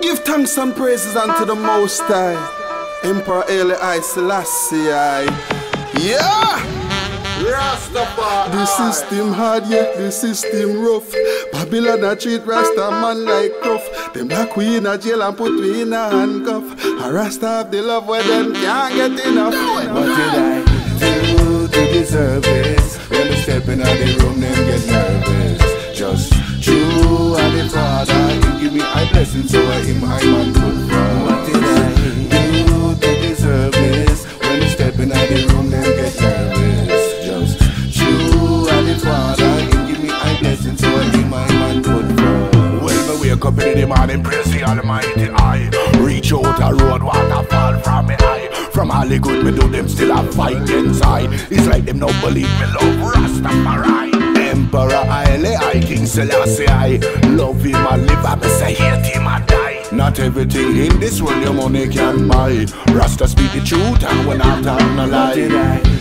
Give thanks and praises unto the Most High, Emperor Haile I Selassie. I. Yeah! Rastafari. The system hard, yeah, the system rough. Babylon a treat Rasta man like cuff. Them lock we in a jail and put we in a handcuff. A Rasta have the love where them can't get enough. What did I do to deserve this? When they step in the room, them get nervous. Just true and the Father, He give me a blessing, so up in the morning, praise the Almighty I Reach out a road, waterfall from me eye. From good me do, them still a fight inside. It's like them no believe me love Rastafari. Emperor Haile I, King Selassie I. Love him and live, I me say hate him and die. Not everything in this world your money can buy. Rasta speak the truth and when I'm telling a lie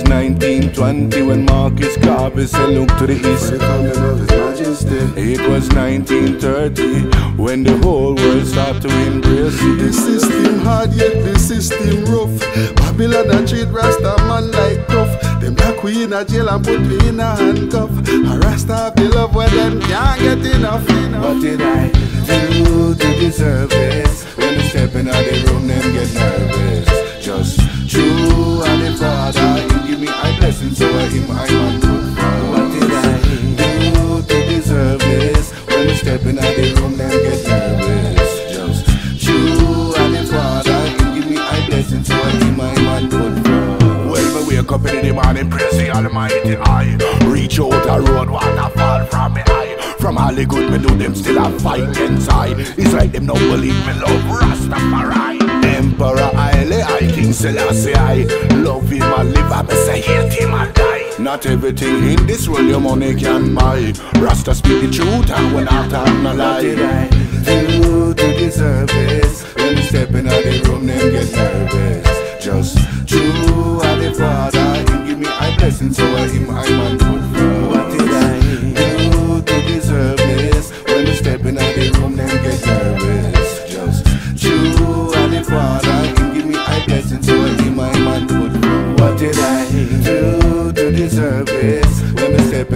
It was 1920 when Marcus Garvey said, Look to the east. The coming of His Majesty. It was 1930 when the whole world started to embrace The system hard, yet the system rough. Babylon a treat Rasta man like tough. Them lock we in a jail and put we in a handcuff. A Rasta have the love where them can't get enough. enough. What did I do to deserve this? When they step in the room, them get nervous. Step in the room, them get nervous. Just true and the Father, He give me a blessing, so I him my man good for. Well, me wake up in the morning, praise the Almighty I Reach out a road, waterfall from me eye. From good me do, them still a fight inside. It's like them no believe me love Rastafari. Emperor Haile I, King Selassie I. Love him and live, I say hate him and die Not everything in this world your money can buy Rasta speak the truth and when I talk no What did lie I do to deserve this? When they step in the room, them get nervous. Just true and the Father, He give me a blessing, so I him I man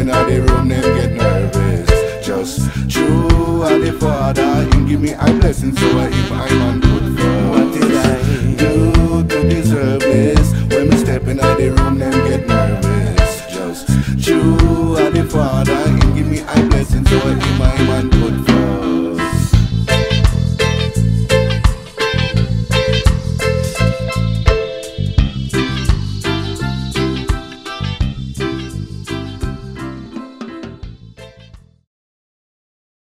in the room, them get nervous. Just true and the Father, He give me a blessing, so I him I man good for. What did I do to deserve this? When we step in the room, them get nervous. Just true and the Father,